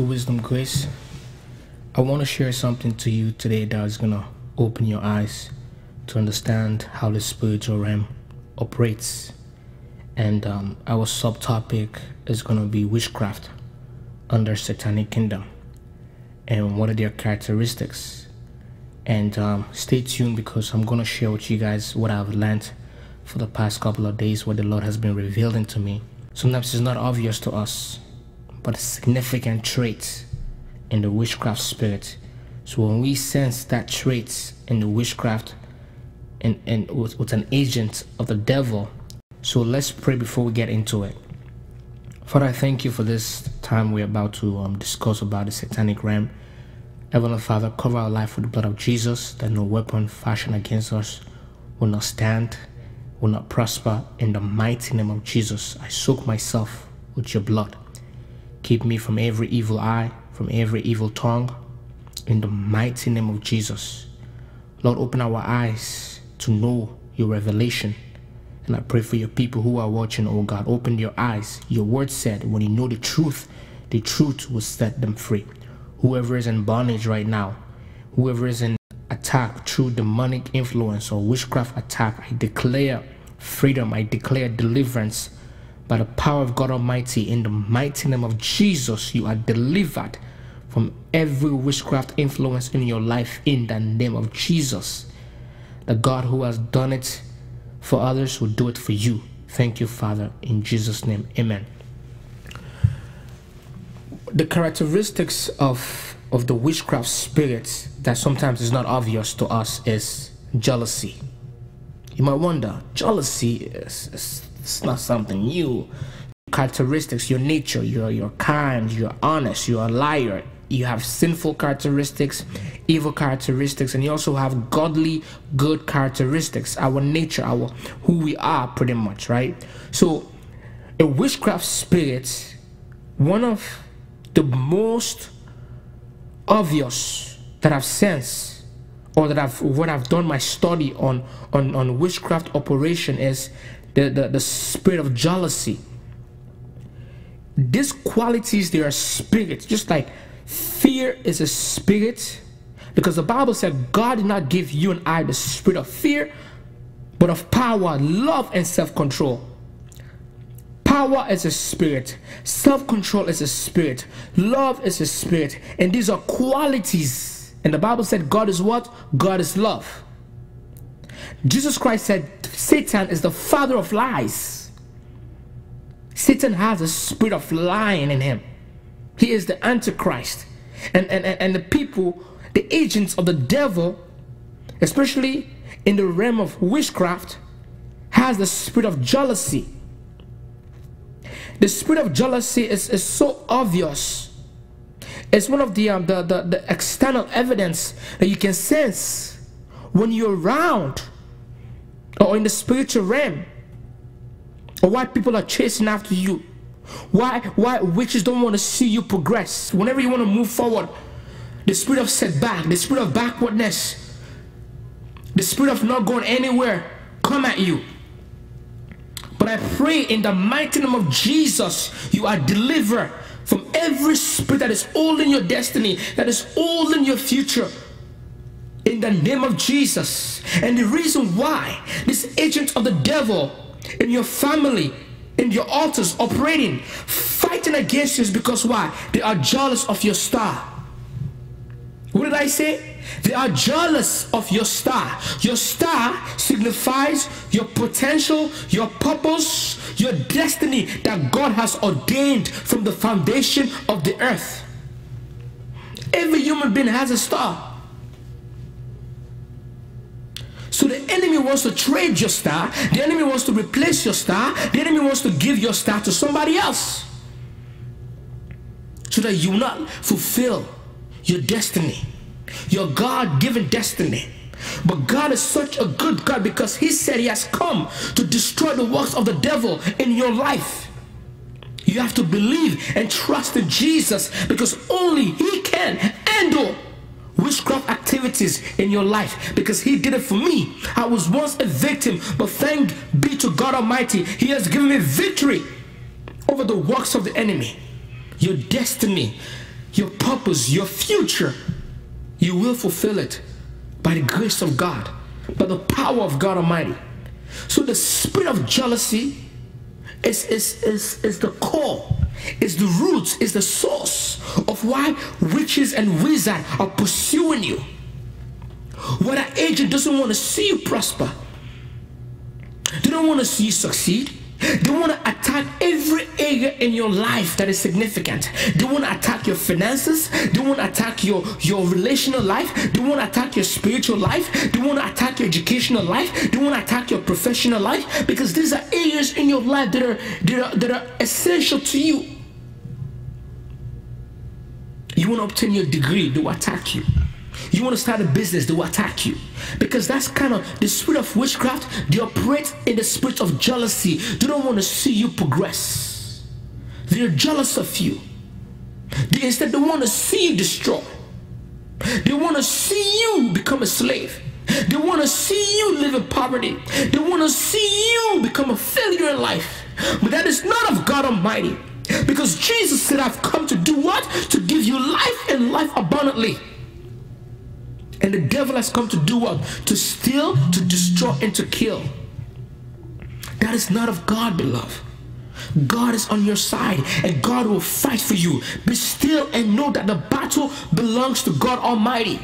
to Wisdom Grace. I want to share something to you today that is going to open your eyes to understand how the spiritual realm operates. And um, our subtopic is going to be witchcraft under Satanic Kingdom and what are their characteristics. And um, stay tuned because I'm going to share with you guys what I've learned for the past couple of days, what the Lord has been revealing to me. Sometimes it's not obvious to us, but a significant trait in the witchcraft spirit. So when we sense that trait in the witchcraft and, and with, with an agent of the devil, so let's pray before we get into it. Father, I thank you for this time we're about to um, discuss about the satanic realm. Heavenly Father, cover our life with the blood of Jesus, that no weapon fashioned against us will not stand, will not prosper. In the mighty name of Jesus, I soak myself with your blood. Keep me from every evil eye, from every evil tongue. In the mighty name of Jesus. Lord, open our eyes to know your revelation. And I pray for your people who are watching, oh God, open your eyes. Your word said, when you know the truth, the truth will set them free. Whoever is in bondage right now, whoever is in attack through demonic influence or witchcraft attack, I declare freedom, I declare deliverance by the power of God Almighty, in the mighty name of Jesus, you are delivered from every witchcraft influence in your life in the name of Jesus. The God who has done it for others will do it for you. Thank you, Father, in Jesus' name. Amen. The characteristics of, of the witchcraft spirit that sometimes is not obvious to us is jealousy. You might wonder, jealousy is, is it's not something new. Characteristics, your nature, you're, you're kind, you're honest, you're a liar. You have sinful characteristics, evil characteristics, and you also have godly, good characteristics. Our nature, our who we are, pretty much, right? So, a witchcraft spirit, one of the most obvious that I've sensed or that I've what I've done my study on on on witchcraft operation is the, the, the spirit of jealousy. These qualities, they are spirits, just like fear is a spirit. Because the Bible said God did not give you and I the spirit of fear, but of power, love, and self control. Power is a spirit, self control is a spirit, love is a spirit, and these are qualities. And the Bible said God is what? God is love. Jesus Christ said Satan is the father of lies. Satan has a spirit of lying in him. He is the Antichrist. And, and, and the people, the agents of the devil, especially in the realm of witchcraft, has the spirit of jealousy. The spirit of jealousy is, is so obvious. It's one of the, um, the, the, the external evidence that you can sense when you're around or in the spiritual realm. Or why people are chasing after you. Why why witches don't want to see you progress. Whenever you want to move forward the spirit of setback the spirit of backwardness the spirit of not going anywhere come at you. But i pray in the mighty name of jesus you are delivered from every spirit that is holding your destiny that is holding your future in the name of Jesus. And the reason why this agent of the devil in your family, in your altars operating, fighting against you is because why? They are jealous of your star. What did I say? They are jealous of your star. Your star signifies your potential, your purpose, your destiny that God has ordained from the foundation of the earth. Every human being has a star. So the enemy wants to trade your star. The enemy wants to replace your star. The enemy wants to give your star to somebody else. So that you will not fulfill your destiny, your God given destiny. But God is such a good God because He said He has come to destroy the works of the devil in your life. You have to believe and trust in Jesus because only He can handle witchcraft activities in your life because he did it for me. I was once a victim, but thank be to God Almighty, he has given me victory over the works of the enemy. Your destiny, your purpose, your future, you will fulfill it by the grace of God, by the power of God Almighty. So the spirit of jealousy is, is, is, is the core, is the root, is the source of why witches and wizards are pursuing you. What an agent doesn't want to see you prosper. They don't want to see you succeed. They want to attack every area in your life that is significant. They want to attack your finances. They want to attack your, your relational life. They want to attack your spiritual life. They want to attack your educational life. They want to attack your professional life because these are areas in your life that are, that are, that are essential to you. You want to obtain your degree, they will attack you. You want to start a business, they will attack you. Because that's kind of the spirit of witchcraft. They operate in the spirit of jealousy. They don't want to see you progress. They're jealous of you. They, instead, they want to see you destroy. They want to see you become a slave. They want to see you live in poverty. They want to see you become a failure in life. But that is not of God Almighty. Because Jesus said, I've come to do what? To give you life and life abundantly. And the devil has come to do what? To steal, to destroy, and to kill. That is not of God, beloved. God is on your side and God will fight for you. Be still and know that the battle belongs to God Almighty.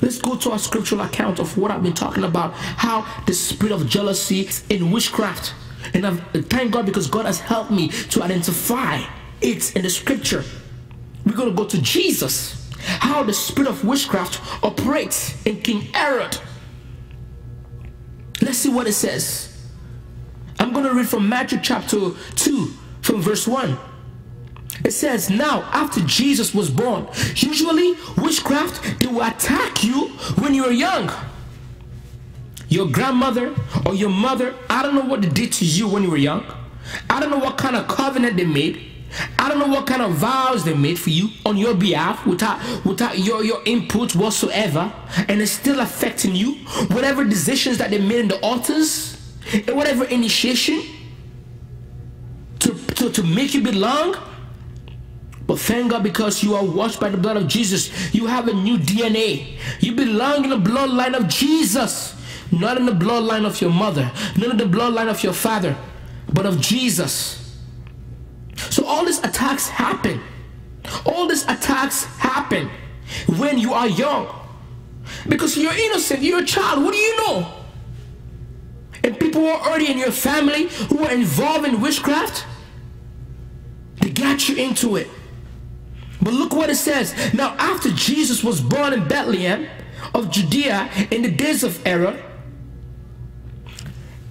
Let's go to our scriptural account of what I've been talking about how the spirit of jealousy in witchcraft. And I've, thank God because God has helped me to identify it in the scripture. We're going to go to Jesus how the spirit of witchcraft operates in King Herod. Let's see what it says. I'm going to read from Matthew chapter 2, from verse 1. It says, Now, after Jesus was born, usually witchcraft, they will attack you when you're young. Your grandmother or your mother, I don't know what they did to you when you were young. I don't know what kind of covenant they made. I don't know what kind of vows they made for you on your behalf without without your, your input whatsoever, and it's still affecting you. Whatever decisions that they made in the altars, and whatever initiation to, to, to make you belong. But thank God because you are washed by the blood of Jesus. You have a new DNA. You belong in the bloodline of Jesus. Not in the bloodline of your mother, not in the bloodline of your father, but of Jesus. All these attacks happen. All these attacks happen when you are young. Because you're innocent, you're a child. What do you know? And people who are already in your family who are involved in witchcraft, they got you into it. But look what it says. Now, after Jesus was born in Bethlehem of Judea in the days of Herod,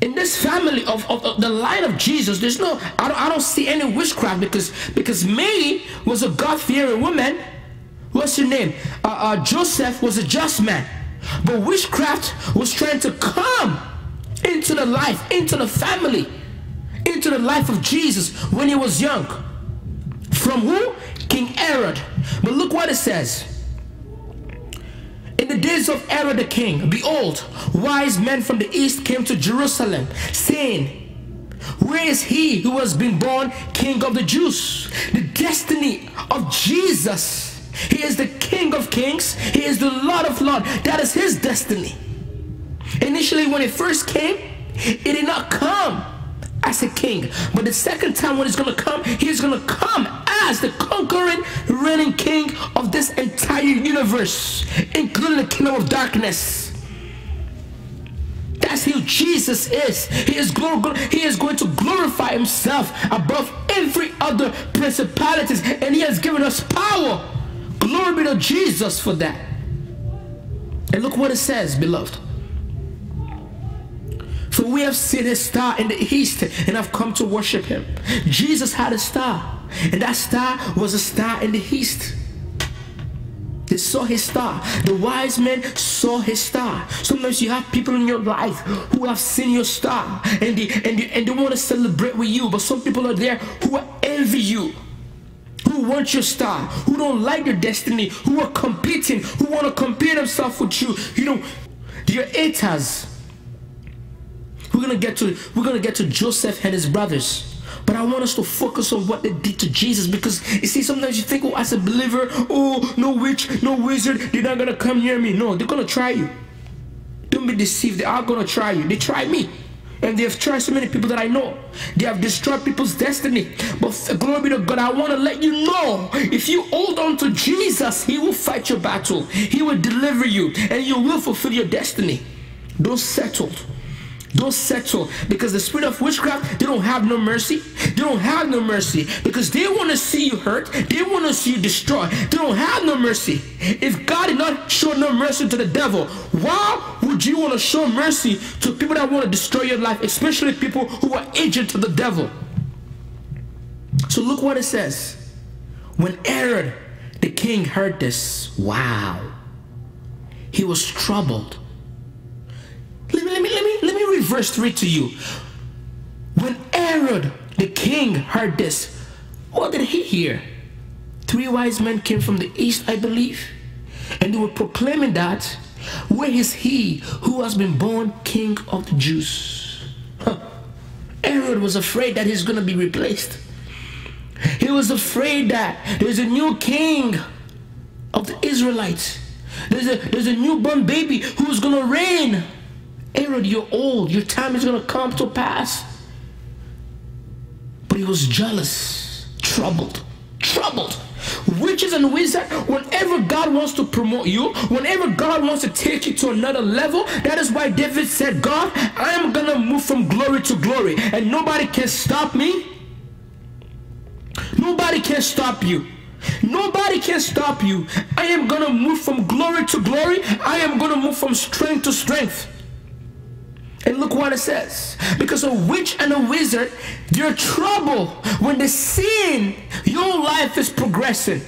in this family of, of, of, the line of Jesus, there's no, I don't, I don't see any witchcraft because because Mary was a God-fearing woman. What's your name? Uh, uh, Joseph was a just man. But witchcraft was trying to come into the life, into the family, into the life of Jesus when he was young. From who? King Herod. But look what it says. In the days of Herod the king, behold, wise men from the east came to Jerusalem, saying, Where is he who has been born king of the Jews? The destiny of Jesus. He is the king of kings. He is the Lord of lords. That is his destiny. Initially, when it first came, it did not come as a king. But the second time when he's going to come, he's going to come as the conquering, reigning king of this entire universe, including the kingdom of darkness. That's who Jesus is. He is, he is going to glorify himself above every other principalities, and he has given us power. Glory be to Jesus for that. And look what it says, beloved. For we have seen his star in the east and have come to worship him. Jesus had a star, and that star was a star in the east. They saw his star. The wise men saw his star. Sometimes you have people in your life who have seen your star and they, and they, and they want to celebrate with you. But some people are there who envy you, who want your star, who don't like your destiny, who are competing, who want to compare themselves with you. You know, your haters we're gonna get to we're gonna get to Joseph and his brothers. But I want us to focus on what they did to Jesus because you see, sometimes you think, oh, as a believer, oh, no witch, no wizard, they're not gonna come near me. No, they're gonna try you. Don't be deceived. They are gonna try you. They try me. And they have tried so many people that I know. They have destroyed people's destiny. But glory be to God, I want to let you know if you hold on to Jesus, He will fight your battle, He will deliver you, and you will fulfill your destiny. Don't settle. Don't settle because the spirit of witchcraft, they don't have no mercy. They don't have no mercy because they want to see you hurt. They want to see you destroyed. They don't have no mercy. If God did not show no mercy to the devil, why would you want to show mercy to people that want to destroy your life, especially people who are agents of the devil? So look what it says. When Herod, the king, heard this, wow, he was troubled let me, let me, let me, let me read verse 3 to you. When Herod the king heard this, what did he hear? Three wise men came from the east, I believe, and they were proclaiming that, where is he who has been born king of the Jews? Herod was afraid that he's going to be replaced. He was afraid that there's a new king of the Israelites. There's a, there's a newborn baby who's going to reign Herod, you're old. Your time is going to come to pass. But he was jealous, troubled, troubled. Witches and wizards, whenever God wants to promote you, whenever God wants to take you to another level, that is why David said, God, I am going to move from glory to glory, and nobody can stop me. Nobody can stop you. Nobody can stop you. I am going to move from glory to glory. I am going to move from strength to strength. And look what it says. Because a witch and a wizard, they're trouble when they see your life is progressing.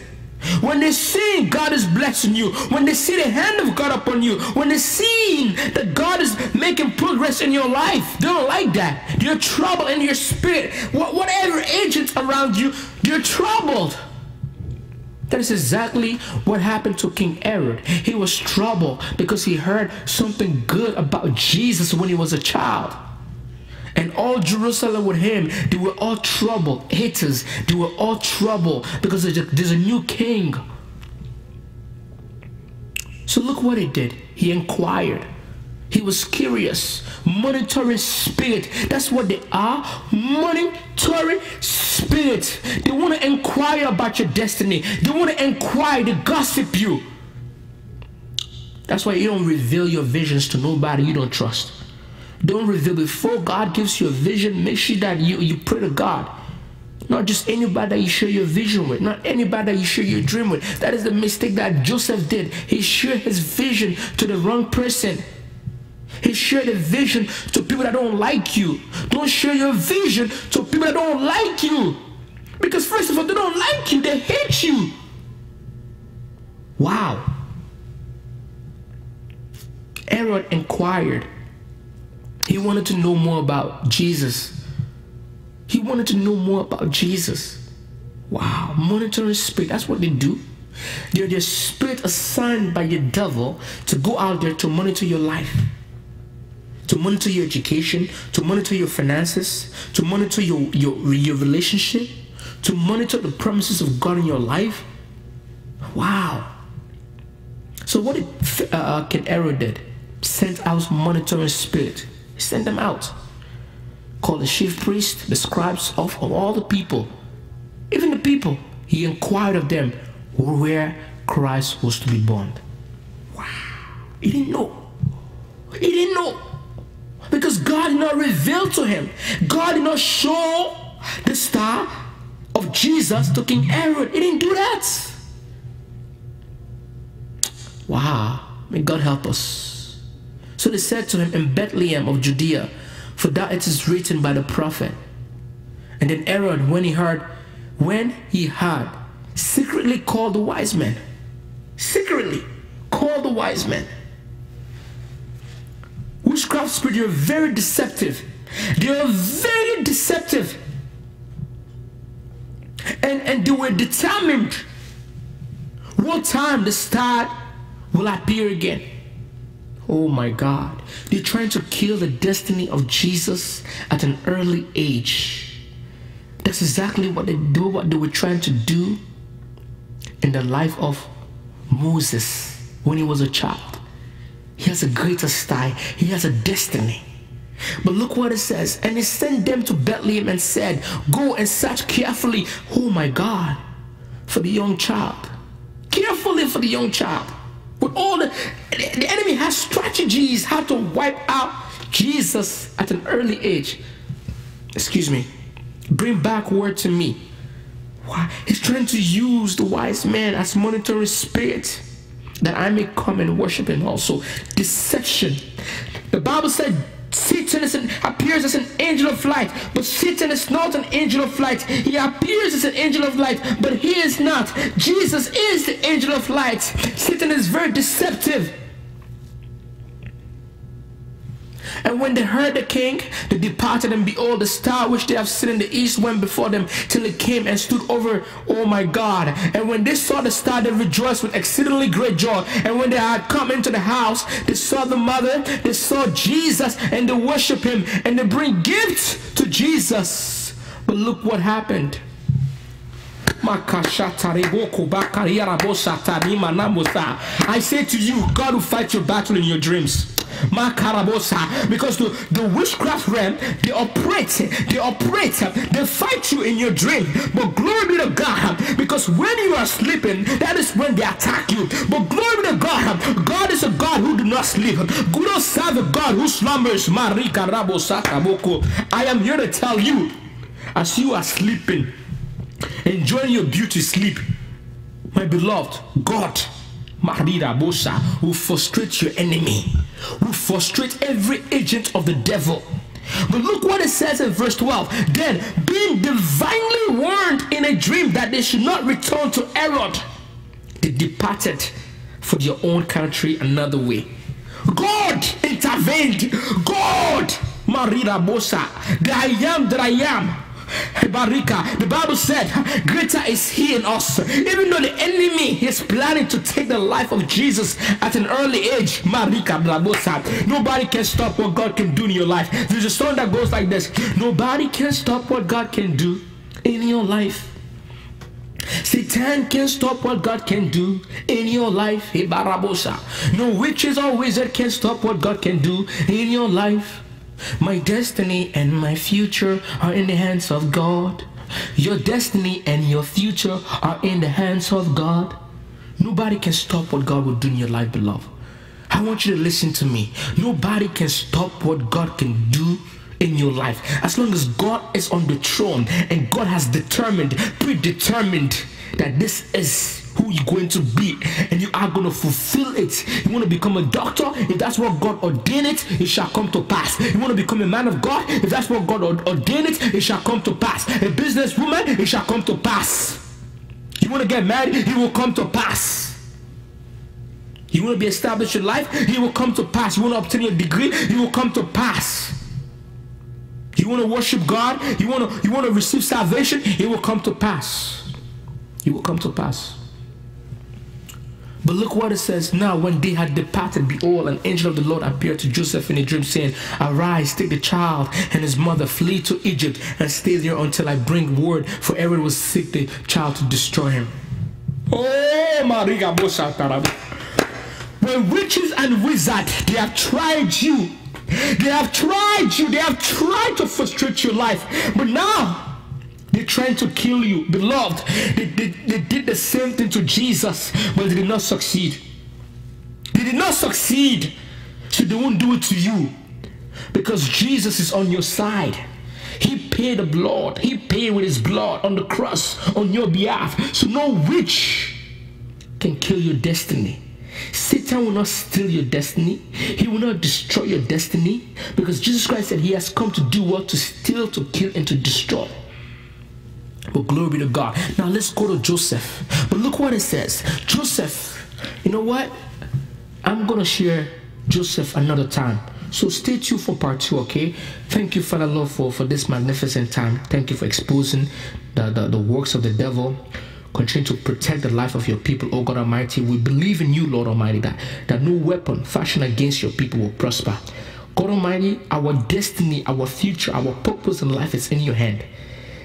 When they see God is blessing you, when they see the hand of God upon you, when they see that God is making progress in your life, they don't like that. They're troubled in your spirit. Whatever agents around you, you're troubled. That is exactly what happened to King Herod. He was troubled because he heard something good about Jesus when he was a child. And all Jerusalem with him, they were all troubled. Haters, they were all troubled because there's a, there's a new king. So look what he did. He inquired. He was curious, monitoring spirit. That's what they are, monitoring spirit. They want to inquire about your destiny. They want to inquire, they gossip you. That's why you don't reveal your visions to nobody you don't trust. Don't reveal before God gives you a vision. Make sure that you, you pray to God. Not just anybody that you share your vision with, not anybody that you share your dream with. That is the mistake that Joseph did. He shared his vision to the wrong person. He shared a vision to people that don't like you. Don't share your vision to people that don't like you. Because first of all, they don't like you, they hate you. Wow. Herod inquired. He wanted to know more about Jesus. He wanted to know more about Jesus. Wow, monitoring spirit, that's what they do. They're the spirit assigned by the devil to go out there to monitor your life to monitor your education, to monitor your finances, to monitor your, your, your relationship, to monitor the promises of God in your life. Wow. So what did uh, King Herod did? Sent out monitoring spirit. He sent them out. Called the chief priest, the scribes of, of all the people. Even the people. He inquired of them where Christ was to be born. Wow. He didn't know. He didn't know. Because God did not reveal to him. God did not show the star of Jesus to King Herod. He didn't do that. Wow. May God help us. So they said to him in Bethlehem of Judea, for that it is written by the prophet. And then Herod, when he heard, when he had secretly called the wise men, secretly called the wise men witchcraft spirit, you're very deceptive. They are very deceptive. And, and they were determined what time the star will appear again. Oh my God. They're trying to kill the destiny of Jesus at an early age. That's exactly what they do, what they were trying to do in the life of Moses when he was a child. He has a greater style, he has a destiny. But look what it says. And he sent them to Bethlehem and said, Go and search carefully, oh my God, for the young child. Carefully for the young child. With all the, the enemy has strategies how to wipe out Jesus at an early age. Excuse me. Bring back word to me. Why? He's trying to use the wise man as monitoring spirit that I may come and worship him also. Deception. The Bible said Satan is an, appears as an angel of light, but Satan is not an angel of light. He appears as an angel of light, but he is not. Jesus is the angel of light. Satan is very deceptive. And when they heard the king, they departed, and behold, the star which they have seen in the east went before them till it came and stood over, oh my God. And when they saw the star, they rejoiced with exceedingly great joy. And when they had come into the house, they saw the mother, they saw Jesus, and they worship him, and they bring gifts to Jesus. But look what happened. I say to you, God will fight your battle in your dreams. Because the, the witchcraft realm, they operate, they operate, they fight you in your dream. But glory be to God, because when you are sleeping, that is when they attack you. But glory be to God, God is a God who do not sleep. God don't serve a God who slumbers. I am here to tell you, as you are sleeping, enjoying your beauty sleep, my beloved, God Marida Bosa will frustrate your enemy, will frustrate every agent of the devil. But look what it says in verse 12. Then, being divinely warned in a dream that they should not return to Herod, they departed for their own country another way. God intervened. God, Marida Bosa, the I am that I am Barika, the Bible said, Greater is He in us. Even though the enemy is planning to take the life of Jesus at an early age, Marika Blabosa, nobody can stop what God can do in your life. There's a song that goes like this Nobody can stop what God can do in your life. Satan can't stop what God can do in your life. No witches or wizard can stop what God can do in your life. My destiny and my future are in the hands of God. Your destiny and your future are in the hands of God. Nobody can stop what God will do in your life, beloved. I want you to listen to me. Nobody can stop what God can do in your life. As long as God is on the throne and God has determined, predetermined that this is who you're going to be and you are going to fulfill it. You want to become a doctor? If that's what God ordained it, it shall come to pass. You want to become a man of God? If that's what God ordained it, it shall come to pass. A businesswoman, it shall come to pass. You want to get married? It will come to pass. You want to be established in life? It will come to pass. You want to obtain a degree? It will come to pass. You want to worship God? You want to you want to receive salvation? It will come to pass. It will come to pass. But look what it says now. When they had departed, behold, an angel of the Lord appeared to Joseph in a dream, saying, Arise, take the child and his mother, flee to Egypt, and stay there until I bring word, for Herod will seek the child to destroy him. Oh, Maria When witches and wizards, they have tried you. They have tried you. They have tried to frustrate your life. But now, they're trying to kill you. Beloved, they, they, they did the same thing to Jesus, but they did not succeed. They did not succeed, so they won't do it to you. Because Jesus is on your side. He paid the blood. He paid with his blood on the cross on your behalf. So no witch can kill your destiny. Satan will not steal your destiny. He will not destroy your destiny. Because Jesus Christ said he has come to do what? To steal, to kill, and to destroy. But glory to God. Now let's go to Joseph. But look what it says. Joseph, you know what? I'm going to share Joseph another time. So stay tuned for part two, okay? Thank you, Father Lord, for, for this magnificent time. Thank you for exposing the, the, the works of the devil. Continue to protect the life of your people, oh God Almighty. We believe in you, Lord Almighty, that, that no weapon fashioned against your people will prosper. God Almighty, our destiny, our future, our purpose in life is in your hand.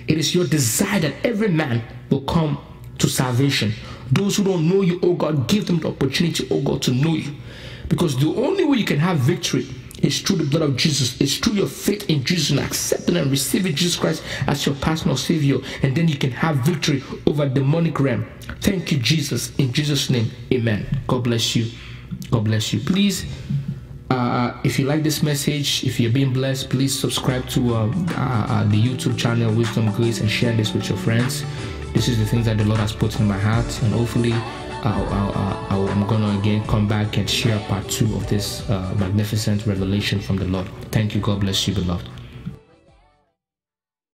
It is your desire that every man will come to salvation. Those who don't know you, oh God, give them the opportunity, oh God, to know you. Because the only way you can have victory is through the blood of Jesus. It's through your faith in Jesus and accepting and receiving Jesus Christ as your personal Savior. And then you can have victory over demonic realm. Thank you, Jesus. In Jesus' name, amen. God bless you. God bless you. Please, uh, if you like this message, if you're being blessed, please subscribe to uh, uh, uh the YouTube channel Wisdom Grace and share this with your friends. This is the things that the Lord has put in my heart, and hopefully, i am gonna again come back and share part two of this uh, magnificent revelation from the Lord. Thank you. God bless you, beloved.